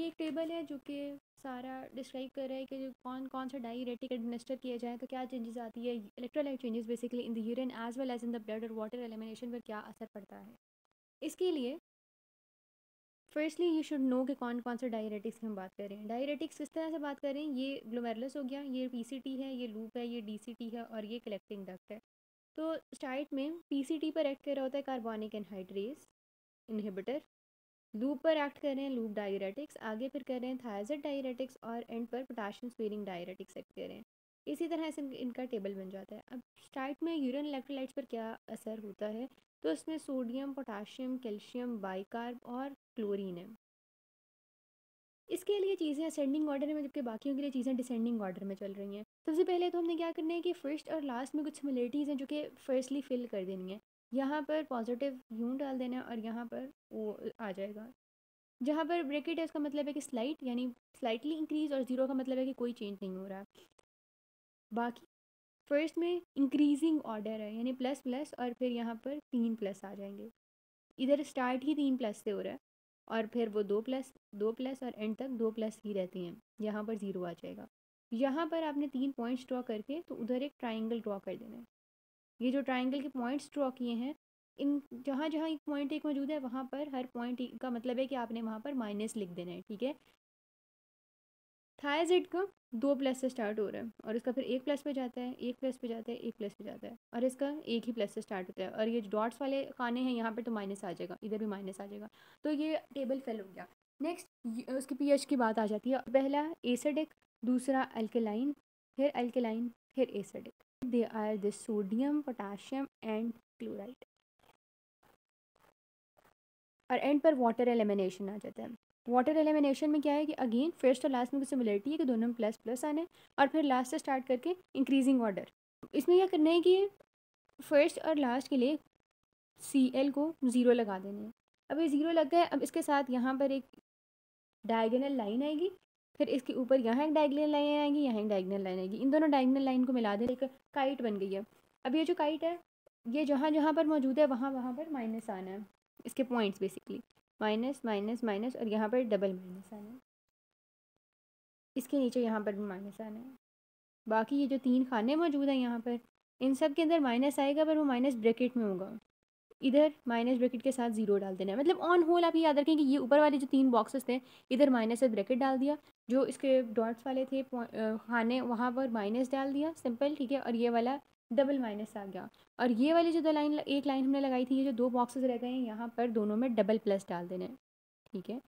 ये एक टेबल है जो कि सारा डिस्क्राइब कर रहा है कि कौन कौन सा डायरेटिक एडमिनिस्टर किया जाए तो क्या चेंजेस आती है electrolyte changes basically in the urine as well as in the blood और वाटर एलिमिनेशन पर क्या असर पड़ता है। इसके लिए फर्स्टली यू शुड नो कि कौन कौन से डायरेटिक्स की हम बात कर रहे हैं। डायरेटिक्स किस तरह से बात कर रहे हैं? ये ग्लोमेरुलस हो गया, ये पीसीटी है, ये लूप है, ये डीसीटी है और ये कलेक्टिंग डक्ट है। तो स्टार्ट में पीसीटी पर एक्ट कर रहा होता है कार्बोनिक एनहाइड्रेस इनहिबिटर लूप पर एक्ट कर रहे हैं, लूप डायरेटिक्स, आगे फिर कर रहे हैं थायजेड डायरेटिक्स और एंड पर पोटाशियम स्पीरिंग डायरेटिक्स एक्ट कर रहे हैं। इसी तरह से इनका टेबल बन जाता है। अब स्टार्ट में यूरिन इलेक्ट्रोलाइट्स पर क्या असर होता है? तो इसमें सोडियम, पोटाशियम, कैल्शियम बाइकार्ब और क्लोरीन है। इसके लिए चीज़ें असेंडिंग ऑर्डर में, जबकि बाकियों के लिए चीज़ें डिसेंडिंग ऑर्डर में चल रही हैं। सबसे पहले तो हमने क्या करना है कि फ़र्स्ट और लास्ट में कुछ सिमिलरिटीज़ हैं जो कि फर्स्टली फिल कर देनी है। यहाँ पर पॉजिटिव यूँ डाल देना है और यहाँ पर वो आ जाएगा। जहाँ पर ब्रेकेट है, उसका मतलब है कि स्लाइट यानी स्लाइटली इंक्रीज और ज़ीरो का मतलब है कि कोई चेंज नहीं हो रहा। बाकी फ़र्स्ट में इंक्रीजिंग ऑर्डर है, यानी प्लस प्लस और फिर यहाँ पर तीन प्लस आ जाएँगे। इधर स्टार्ट ही तीन प्लस से हो रहा है और फिर वो दो प्लस दो प्लस और एंड तक दो प्लस ही रहती हैं। यहाँ पर ज़ीरो आ जाएगा। यहाँ पर आपने तीन पॉइंट्स ड्रॉ करके तो उधर एक ट्राइंगल ड्रॉ कर देना है। ये जो ट्राइंगल के पॉइंट्स ड्रॉ किए हैं, इन जहाँ जहाँ एक पॉइंट एक मौजूद है, वहाँ पर हर पॉइंट का मतलब है कि आपने वहाँ पर माइनस लिख देना है, ठीक है? थायजेड का दो प्लस से स्टार्ट हो रहा है और इसका फिर एक प्लस पे जाता है, एक प्लस पे जाता है, एक प्लस पे जाता है और इसका एक ही प्लस से स्टार्ट होता है और ये डॉट्स वाले खाने हैं, यहाँ पर तो माइनस आ जाएगा, इधर भी माइनस आ जाएगा। तो ये टेबल फेल हो गया। नेक्स्ट उसकी पीएच की बात आ जाती है। पहला एसिडिक दूसरा अल्केलाइन फिर अल्केलाइन फिर acidic they are the sodium potassium and chloride और एंड पर वाटर एलिमिनेशन आ जाता है। वाटर एलिमिनेशन में क्या है कि अगेन फ़र्स्ट और लास्ट में सिमिलरिटी है कि दोनों में प्लस प्लस आने और फिर लास्ट से स्टार्ट करके इंक्रीजिंग ऑर्डर इसमें क्या करना है कि फ़र्स्ट और लास्ट के लिए सी एल को ज़ीरो लगा देने हैं। अब ये ज़ीरो लग गया, अब इसके साथ यहाँ पर एक डायगनल लाइन आएगी फिर इसके ऊपर यहाँ एक डायगनल लाइन आएगी, यहाँ एक डायगनल लाइन आएगी। इन दोनों डायगनल लाइन को मिला दे एक काइट बन गई है। अब ये जो काइट है, ये जहाँ जहाँ पर मौजूद है, वहाँ वहाँ पर माइनस आना है। इसके points basically minus minus minus और यहाँ पर डबल माइनस आना है। इसके नीचे यहाँ पर भी माइनस आना है। बाकी ये जो तीन खाने मौजूद हैं यहाँ पर, इन सब के अंदर माइनस आएगा पर वो माइनस ब्रैकेट में होगा। इधर माइनस ब्रैकेट के साथ ज़ीरो डाल देना है। मतलब ऑन होल आप ये याद रखें कि ये ऊपर वाले जो तीन बॉक्सेस थे, इधर माइनस ब्रैकेट डाल दिया, जो इसके डॉट्स वाले थे खाने वहाँ पर माइनस डाल दिया सिंपल ठीक है, और ये वाला डबल माइनस आ गया। और ये वाली जो दो लाइन एक लाइन हमने लगाई थी, ये जो दो बॉक्सेस रह गए हैं, यहाँ पर दोनों में डबल प्लस डाल देना है, ठीक है?